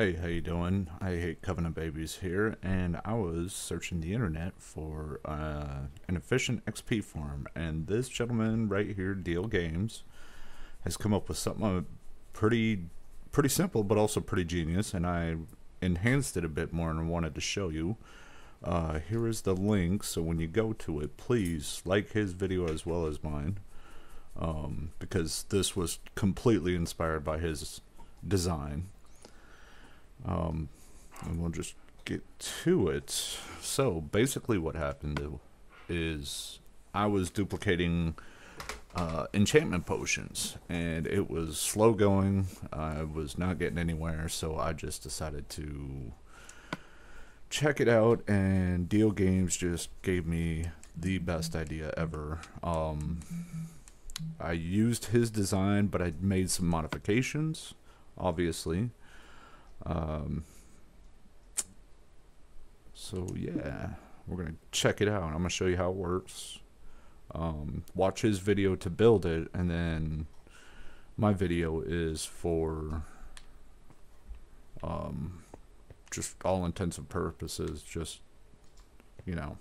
Hey, how you doing? I hate Covenant Babies here, and I was searching the internet for uh, an efficient XP farm, and this gentleman right here, Diehl Games, has come up with something uh, pretty, pretty simple, but also pretty genius, and I enhanced it a bit more and wanted to show you. Uh, here is the link, so when you go to it, please like his video as well as mine, um, because this was completely inspired by his design. Um, and we'll just get to it. So basically, what happened is I was duplicating uh, enchantment potions, and it was slow going. I was not getting anywhere, so I just decided to check it out. And Diehl Games just gave me the best idea ever. Um, I used his design, but I made some modifications, obviously. Um, so yeah, we're gonna check it out. I'm gonna show you how it works. Um, watch his video to build it, and then my video is for um, just all intents and purposes, just you know,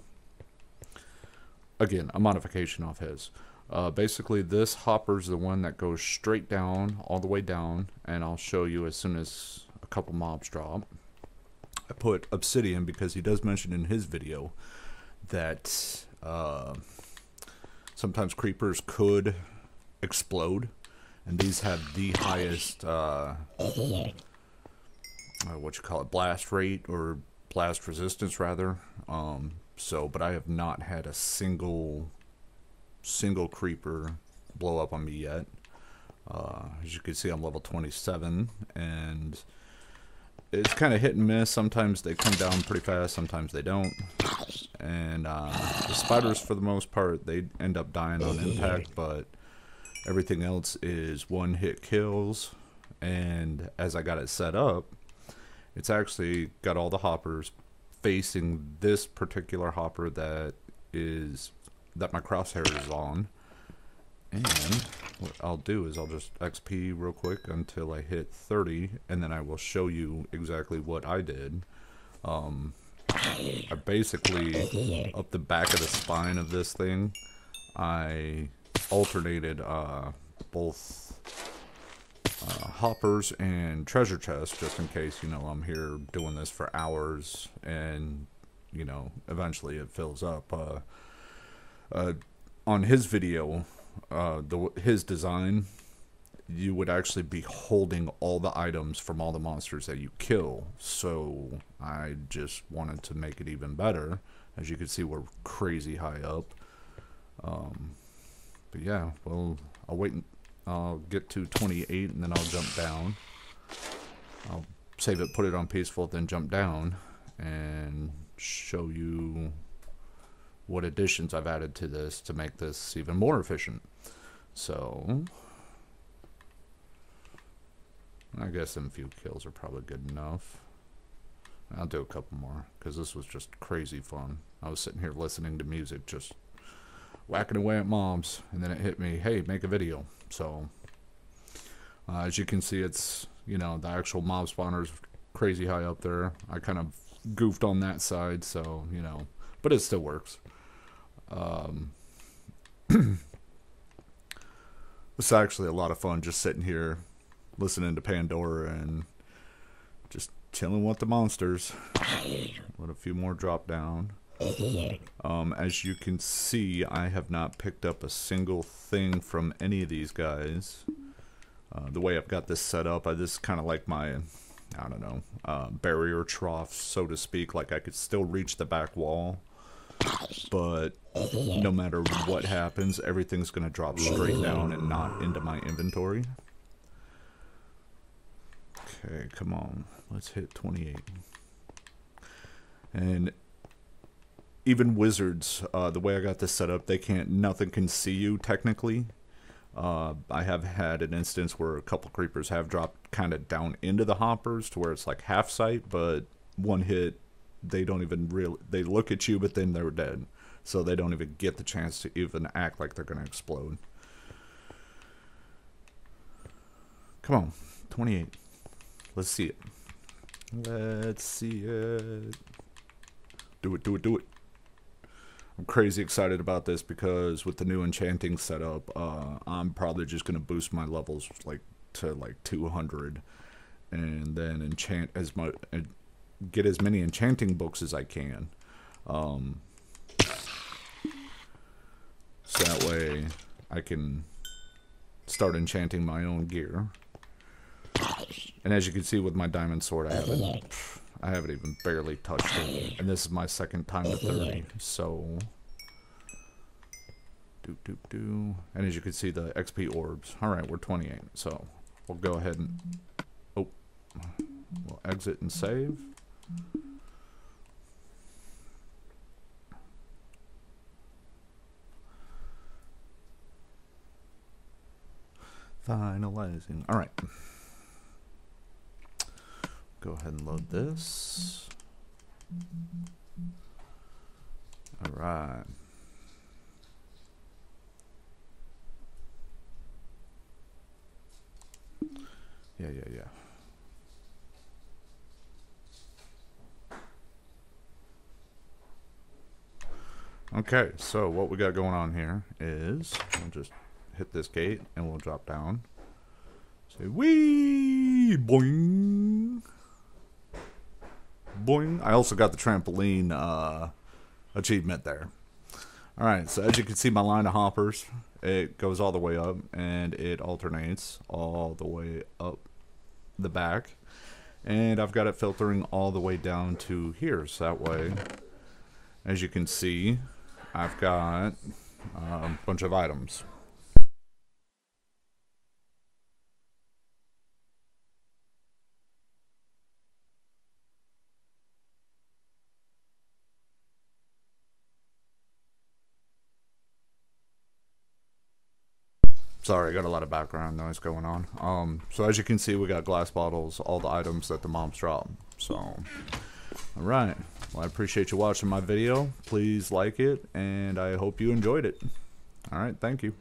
again, a modification off his. Uh, basically, this hopper is the one that goes straight down, all the way down, and I'll show you as soon as couple mobs drop. I put obsidian because he does mention in his video that uh, sometimes creepers could explode, and these have the highest uh, uh, what you call it blast rate or blast resistance rather. Um, so, but I have not had a single single creeper blow up on me yet. Uh, as you can see, I'm level 27, and it's kind of hit and miss. Sometimes they come down pretty fast, sometimes they don't. And uh, the spiders, for the most part, they end up dying on impact, but everything else is one hit kills. And as I got it set up, it's actually got all the hoppers facing this particular hopper that is that my crosshair is on. And what I'll do is I'll just XP real quick until I hit 30, and then I will show you exactly what I did. Um, I basically, up the back of the spine of this thing, I alternated uh, both uh, hoppers and treasure chests just in case, you know, I'm here doing this for hours and, you know, eventually it fills up. Uh, uh on his video, uh, the his design, you would actually be holding all the items from all the monsters that you kill. So I just wanted to make it even better. As you can see, we're crazy high up. Um, but yeah, well, I'll wait. And, I'll get to 28 and then I'll jump down. I'll save it, put it on peaceful, then jump down and show you what additions I've added to this to make this even more efficient. So, I guess some few kills are probably good enough. I'll do a couple more because this was just crazy fun. I was sitting here listening to music, just whacking away at mobs, and then it hit me, hey, make a video. So, uh, as you can see, it's, you know, the actual mob spawners crazy high up there. I kind of goofed on that side, so, you know, but it still works. Um, it's actually a lot of fun just sitting here listening to Pandora and just chilling with the monsters. Let a few more drop down. Um, as you can see, I have not picked up a single thing from any of these guys. Uh, the way I've got this set up, I just kind of like my, I don't know, uh, barrier trough, so to speak. Like I could still reach the back wall, but no matter what happens, everything's going to drop straight down and not into my inventory. Okay, come on. Let's hit 28. And even wizards, uh, the way I got this set up, they can't, nothing can see you technically. Uh, I have had an instance where a couple creepers have dropped kind of down into the hoppers to where it's like half sight, but one hit, they don't even really, they look at you, but then they're dead so they don't even get the chance to even act like they're going to explode. Come on, 28. Let's see it. Let's see it. Do it, do it, do it. I'm crazy excited about this because with the new enchanting setup, uh, I'm probably just gonna boost my levels like to like 200, and then enchant as much, get as many enchanting books as I can. Um, that way I can start enchanting my own gear. And as you can see with my diamond sword, I haven't, I haven't even barely touched it. And this is my second time to 30, so... Do, do, do. And as you can see, the XP orbs. Alright, we're 28, so we'll go ahead and... Oh. We'll exit and save. Finalizing. All right. Go ahead and load this. All right. Yeah, yeah, yeah. Okay, so what we got going on here is we'll just hit this gate and we'll drop down. Say wee boing. Boing. I also got the trampoline uh, achievement there. Alright, so as you can see my line of hoppers, it goes all the way up and it alternates all the way up the back. And I've got it filtering all the way down to here. So that way, as you can see, I've got a bunch of items. Sorry, I got a lot of background noise going on. Um, so as you can see, we got glass bottles, all the items that the mobs drop. So, all right. Well, I appreciate you watching my video. Please like it, and I hope you enjoyed it. All right, thank you.